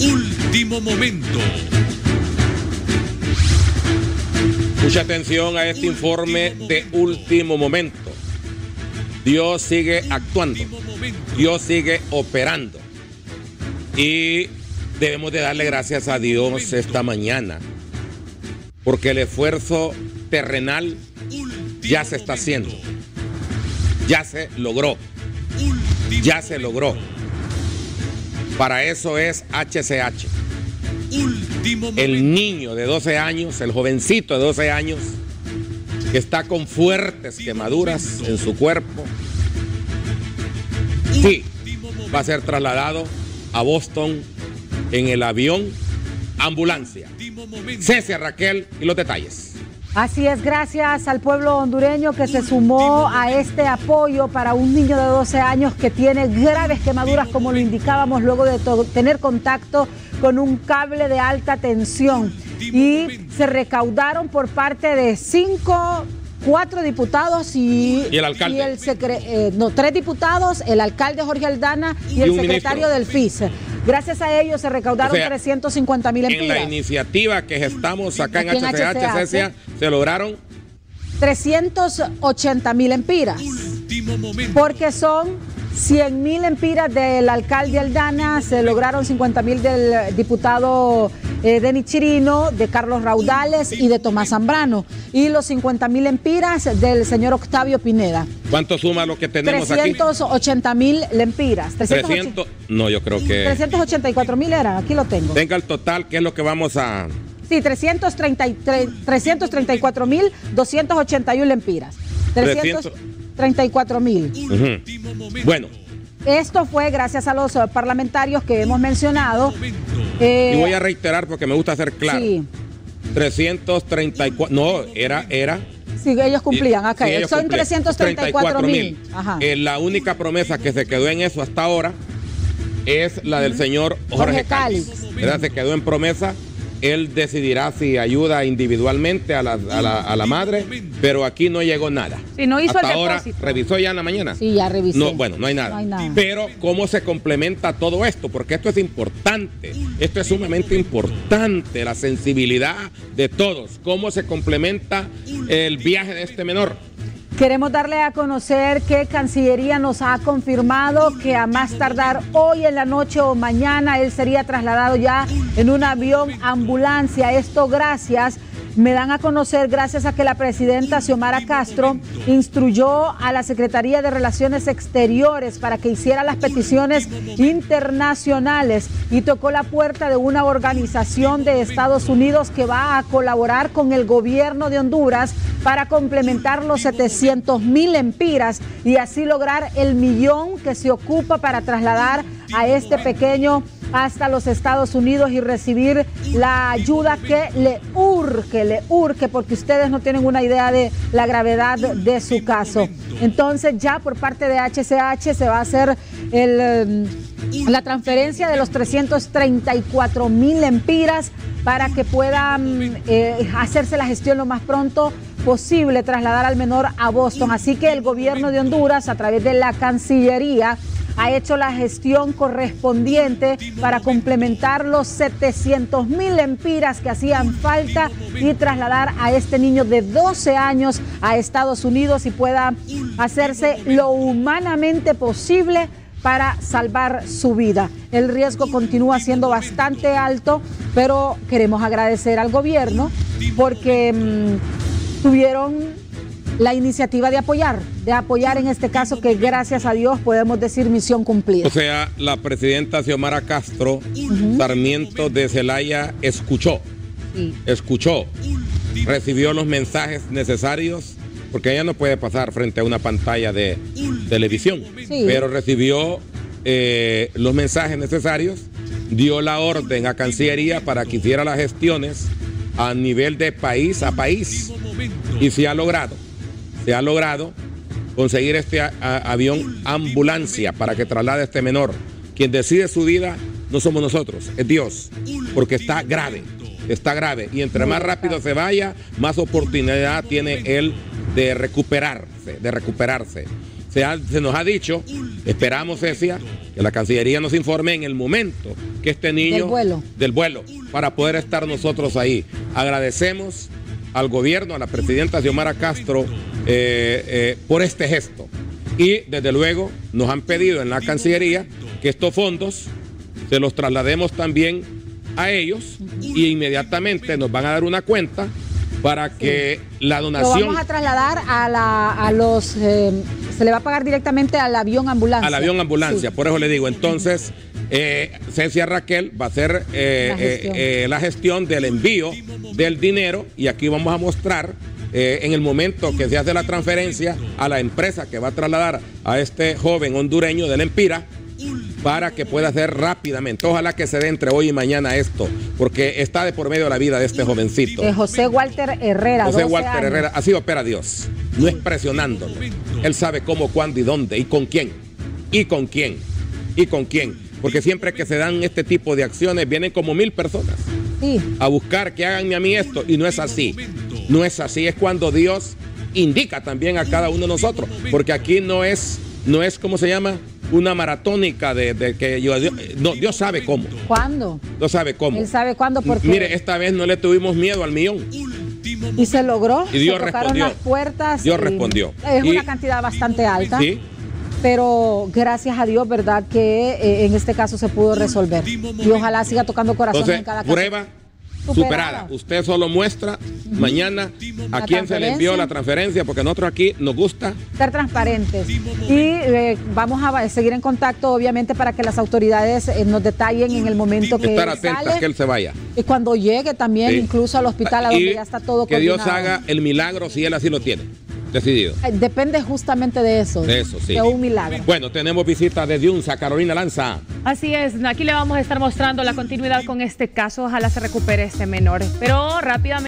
Último momento. Mucha atención a este informe de último momento. Dios sigue actuando. Dios sigue operando. Y debemos de darle gracias a Dios esta mañana. Porque el esfuerzo terrenal ya se está haciendo. Ya se logró. Ya se logró. Para eso es HCH. El niño de 12 años, el jovencito de 12 años, que está con fuertes quemaduras en su cuerpo, sí, va a ser trasladado a Boston en el avión ambulancia. Cese Raquel y los detalles. Así es, gracias al pueblo hondureño que se sumó a este apoyo para un niño de 12 años que tiene graves quemaduras, como lo indicábamos, luego de tener contacto con un cable de alta tensión. Y se recaudaron por parte de cinco cuatro diputados y, el alcalde. Eh, no, tres diputados, el alcalde Jorge Aldana y, el secretario del FIS. Gracias a ellos se recaudaron 350 mil empiras. En la iniciativa que estamos acá en HCH, se lograron 380 mil empiras. Porque son 100 mil empiras del alcalde Aldana, se lograron 50 mil del diputado eh, Denis Chirino, de Carlos Raudales y de Tomás Zambrano. Y los 50 mil empiras del señor Octavio Pineda. ¿Cuánto suma lo que tenemos 380 mil lempiras. 300, no, yo creo que... 384 mil era, aquí lo tengo. Tenga el total, ¿qué es lo que vamos a...? Sí, 334 mil 281 lempiras. 334 mil. Bueno. Esto fue gracias a los eh, parlamentarios que hemos mencionado. y voy a reiterar porque me gusta ser claro. Sí. 334, no, era, era. Sí, ellos cumplían acá. Son 334 mil. Eh, la única promesa que se quedó en eso hasta ahora es la del señor Jorge, Jorge Se quedó en promesa él decidirá si ayuda individualmente a la, a la, madre, pero aquí no llegó nada. Si no hizo Hasta ahora, ¿revisó ya en la mañana? Sí, ya revisé. No, bueno, no hay, nada. no hay nada. Pero, ¿cómo se complementa todo esto? Porque esto es importante. Esto es sumamente importante, la sensibilidad de todos. ¿Cómo se complementa el viaje de este menor? Queremos darle a conocer que Cancillería nos ha confirmado que a más tardar hoy en la noche o mañana él sería trasladado ya en un avión ambulancia. Esto gracias me dan a conocer gracias a que la presidenta Xiomara Castro instruyó a la Secretaría de Relaciones Exteriores para que hiciera las peticiones internacionales y tocó la puerta de una organización de Estados Unidos que va a colaborar con el gobierno de Honduras para complementar los 700 mil empiras y así lograr el millón que se ocupa para trasladar a este pequeño hasta los Estados Unidos y recibir la ayuda que le urge, le urge, porque ustedes no tienen una idea de la gravedad de su caso. Entonces ya por parte de HCH se va a hacer mm, la transferencia de los 334 mil empiras para que puedan eh, hacerse la gestión lo más pronto posible, trasladar al menor a Boston. Así que el gobierno de Honduras, a través de la Cancillería, ha hecho la gestión correspondiente para complementar los 700 mil empiras que hacían falta y trasladar a este niño de 12 años a Estados Unidos y pueda hacerse lo humanamente posible para salvar su vida. El riesgo continúa siendo bastante alto, pero queremos agradecer al gobierno porque mm, tuvieron la iniciativa de apoyar, de apoyar en este caso que gracias a Dios podemos decir misión cumplida. O sea, la presidenta Xiomara Castro, Sarmiento de Celaya, escuchó, escuchó, recibió los mensajes necesarios, porque ella no puede pasar frente a una pantalla de televisión, pero recibió eh, los mensajes necesarios, dio la orden a Cancillería para que hiciera las gestiones a nivel de país a país y se ha logrado se ha logrado conseguir este avión ambulancia para que traslade a este menor. Quien decide su vida no somos nosotros, es Dios, porque está grave, está grave. Y entre más rápido se vaya, más oportunidad tiene él de recuperarse, de recuperarse. se, se nos ha dicho, esperamos, Cecia, que la Cancillería nos informe en el momento que este niño... Del vuelo. Del vuelo, para poder estar nosotros ahí. Agradecemos al gobierno, a la presidenta Xiomara Castro, eh, eh, por este gesto. Y desde luego nos han pedido en la Cancillería que estos fondos se los traslademos también a ellos y inmediatamente nos van a dar una cuenta para que la donación... Lo vamos a trasladar a, la, a los... Eh, se le va a pagar directamente al avión ambulancia. Al avión ambulancia, por eso le digo. Entonces, eh, Cecia Raquel va a hacer eh, la, gestión. la, gestión. del envío del dinero y aquí vamos a mostrar en el momento que se hace la transferencia a la empresa que va a trasladar a este joven hondureño del Empira para que pueda hacer rápidamente. Ojalá que se dé entre hoy y mañana esto, porque está de por medio de la vida de este jovencito. De José Walter Herrera. José Walter años. Herrera, así opera Dios. No es presionándolo. Él sabe cómo, cuándo y dónde y con quién. Y con quién. Y con quién. Porque siempre que se dan este tipo de acciones vienen como mil personas sí. a buscar que hagan a mí esto. Y no es así. No es así. Es cuando Dios indica también a cada uno de nosotros. Porque aquí no es, no es, ¿cómo se llama? una maratónica de, de que yo, no, Dios sabe cómo. ¿Cuándo? Dios sabe cómo. Él sabe cuándo porque Mire, esta vez no le tuvimos miedo al millón. Y se logró. Y Dios se respondió. las puertas. Dios respondió. Es y, una cantidad bastante alta. Sí. Pero gracias a Dios, ¿verdad? Que eh, en este caso se pudo resolver. Y ojalá siga tocando corazón Entonces, en cada caso. prueba superada. Usted solo muestra mañana a quién se le envió la transferencia, porque nosotros aquí nos gusta ser transparentes. Y eh, vamos a seguir en contacto, obviamente, para que las autoridades eh, nos detallen en el momento que estar atentas sale, que él se vaya. Y cuando llegue también, Sí. incluso al hospital, a Y donde ya está todo Que Dios haga el milagro si él así lo tiene. Decidido. Depende justamente de eso. De eso, sí. De un milagro. Bueno, tenemos visita de Diunza, Carolina Lanza. Así es, aquí le vamos a estar mostrando la continuidad con este caso. Ojalá se recupere este menor. Pero rápidamente.